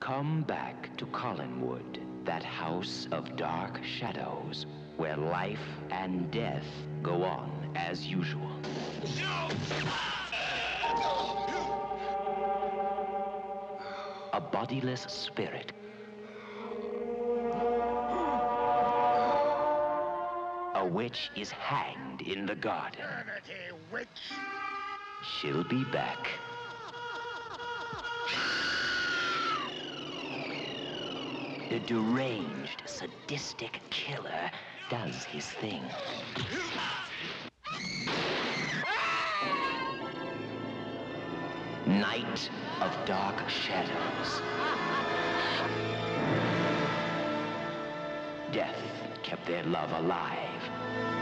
Come back to Collinwood, that house of dark shadows, where life and death go on as usual. A bodiless spirit. A witch is hanged in the garden. Witch. She'll be back. The deranged, sadistic killer does his thing. Night of Dark Shadows. Death kept their love alive.